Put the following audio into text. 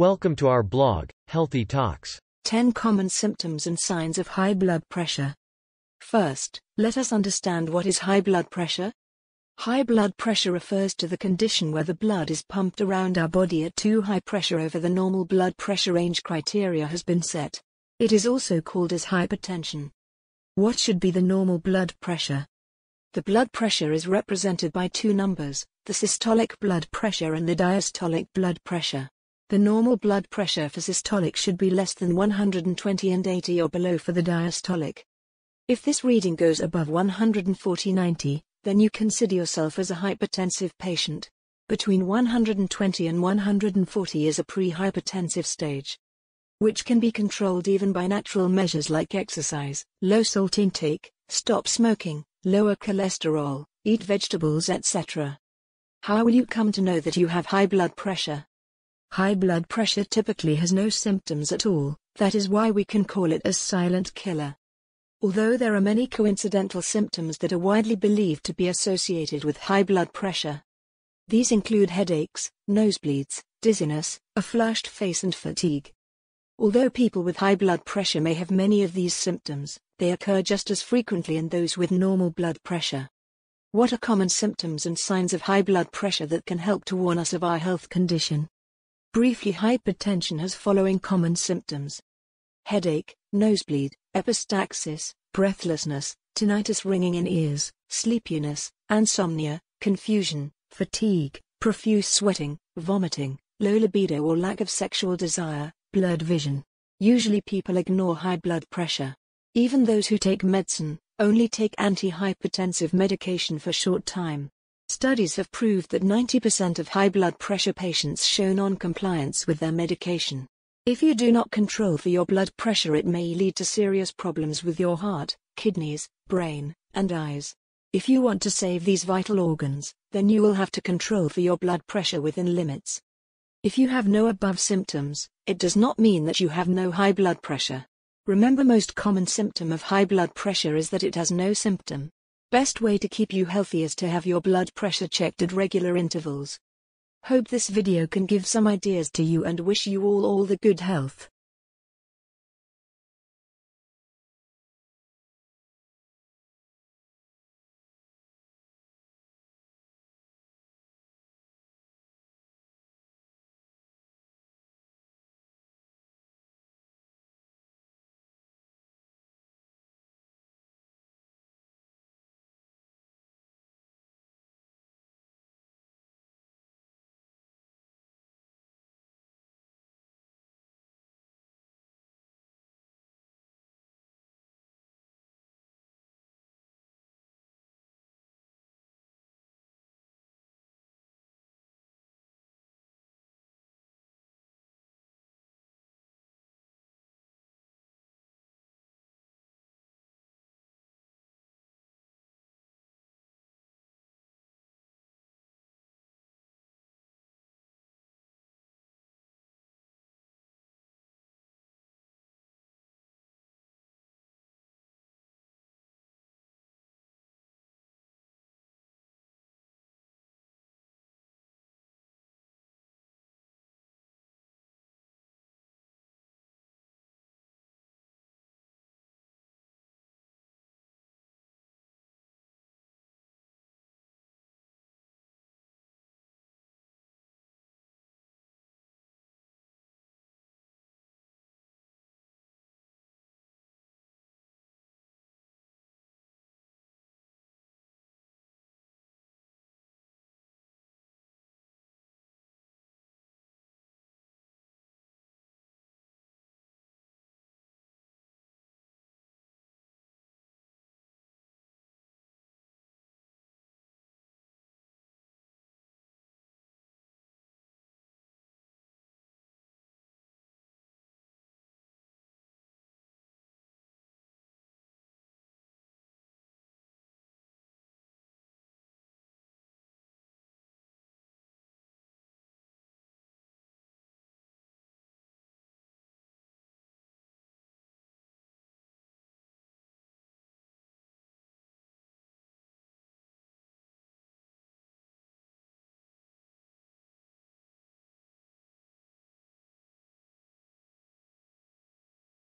Welcome to our blog, Healthy Talks. 10 common symptoms and signs of high blood pressure. First, let us understand what is high blood pressure. High blood pressure refers to the condition where the blood is pumped around our body at too high pressure over the normal blood pressure range criteria has been set. It is also called as hypertension. What should be the normal blood pressure? The blood pressure is represented by two numbers, the systolic blood pressure and the diastolic blood pressure. The normal blood pressure for systolic should be less than 120 and 80 or below for the diastolic. If this reading goes above 140-90, then you consider yourself as a hypertensive patient. Between 120 and 140 is a pre-hypertensive stage, which can be controlled even by natural measures like exercise, low salt intake, stop smoking, lower cholesterol, eat vegetables etc. How will you come to know that you have high blood pressure? High blood pressure typically has no symptoms at all, that is why we can call it a silent killer. Although there are many coincidental symptoms that are widely believed to be associated with high blood pressure. These include headaches, nosebleeds, dizziness, a flushed face and fatigue. Although people with high blood pressure may have many of these symptoms, they occur just as frequently in those with normal blood pressure. What are common symptoms and signs of high blood pressure that can help to warn us of our health condition? Briefly hypertension has following common symptoms. Headache, nosebleed, epistaxis, breathlessness, tinnitus ringing in ears, sleepiness, insomnia, confusion, fatigue, profuse sweating, vomiting, low libido or lack of sexual desire, blurred vision. Usually people ignore high blood pressure. Even those who take medicine, only take antihypertensive medication for short time. Studies have proved that 90% of high blood pressure patients show non-compliance with their medication. If you do not control for your blood pressure it may lead to serious problems with your heart, kidneys, brain, and eyes. If you want to save these vital organs, then you will have to control for your blood pressure within limits. If you have no above symptoms, it does not mean that you have no high blood pressure. Remember most common symptom of high blood pressure is that it has no symptom. Best way to keep you healthy is to have your blood pressure checked at regular intervals. Hope this video can give some ideas to you and wish you all all the good health.